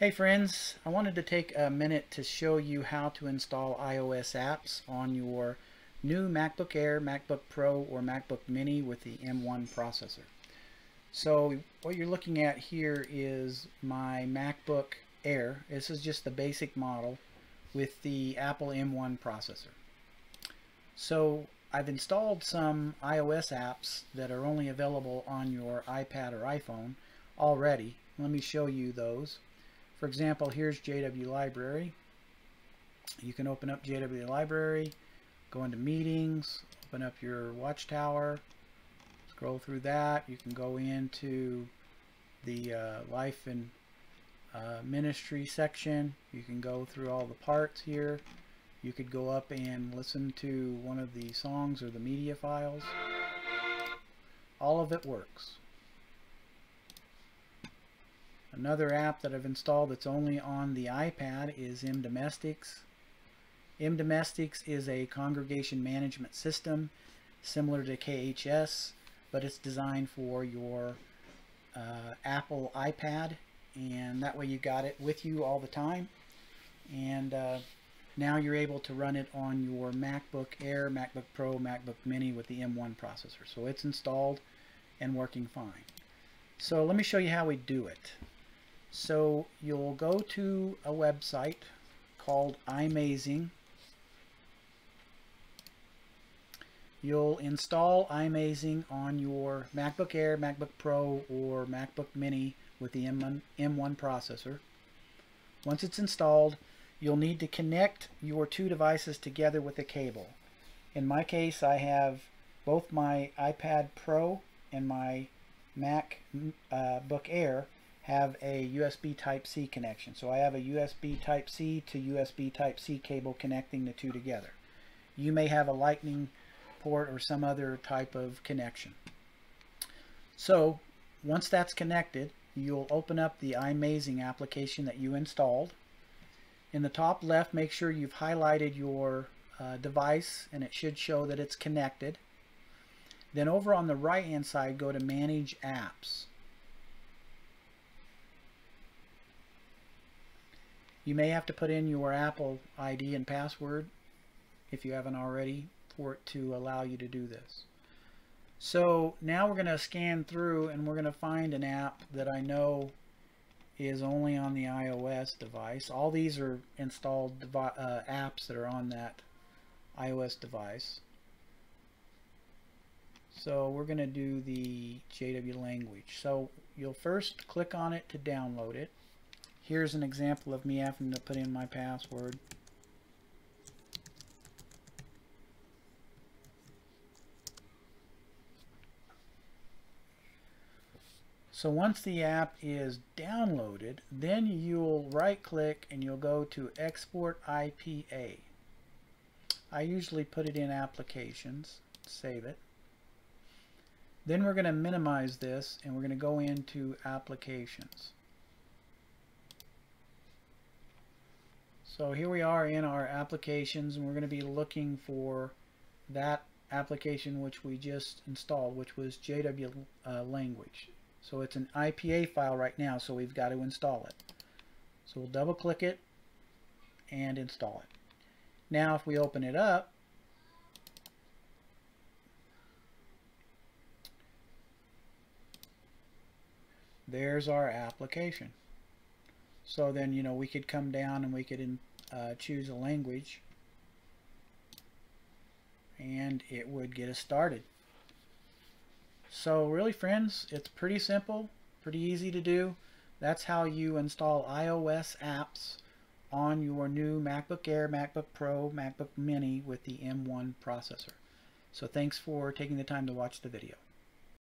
Hey friends, I wanted to take a minute to show you how to install iOS apps on your new MacBook Air, MacBook Pro, or MacBook Mini with the M1 processor. So what you're looking at here is my MacBook Air. This is just the basic model with the Apple M1 processor. So I've installed some iOS apps that are only available on your iPad or iPhone already. Let me show you those. For example, here's JW Library. You can open up JW Library, go into meetings, open up your watchtower, scroll through that. You can go into the uh, life and uh, ministry section. You can go through all the parts here. You could go up and listen to one of the songs or the media files. All of it works. Another app that I've installed that's only on the iPad is mDomestics. mDomestics is a congregation management system similar to KHS, but it's designed for your uh, Apple iPad, and that way you got it with you all the time. And uh, now you're able to run it on your MacBook Air, MacBook Pro, MacBook Mini with the M1 processor. So it's installed and working fine. So let me show you how we do it. So you'll go to a website called iMazing. You'll install iMazing on your MacBook Air, MacBook Pro, or MacBook Mini with the M1, M1 processor. Once it's installed, you'll need to connect your two devices together with a cable. In my case, I have both my iPad Pro and my MacBook uh, Air have a USB Type-C connection. So I have a USB Type-C to USB Type-C cable connecting the two together. You may have a lightning port or some other type of connection. So once that's connected, you'll open up the iMazing application that you installed. In the top left, make sure you've highlighted your uh, device and it should show that it's connected. Then over on the right hand side, go to Manage Apps. You may have to put in your Apple ID and password if you haven't already for it to allow you to do this. So now we're going to scan through and we're going to find an app that I know is only on the iOS device. All these are installed uh, apps that are on that iOS device. So we're going to do the JW language. So you'll first click on it to download it. Here's an example of me having to put in my password. So once the app is downloaded, then you'll right click and you'll go to export IPA. I usually put it in applications, save it. Then we're going to minimize this and we're going to go into applications. So here we are in our applications and we're going to be looking for that application which we just installed which was JW uh, language. So it's an IPA file right now so we've got to install it. So we'll double click it and install it. Now if we open it up there's our application. So then, you know, we could come down and we could in, uh, choose a language and it would get us started. So really friends, it's pretty simple, pretty easy to do. That's how you install iOS apps on your new MacBook Air, MacBook Pro, MacBook Mini with the M1 processor. So thanks for taking the time to watch the video.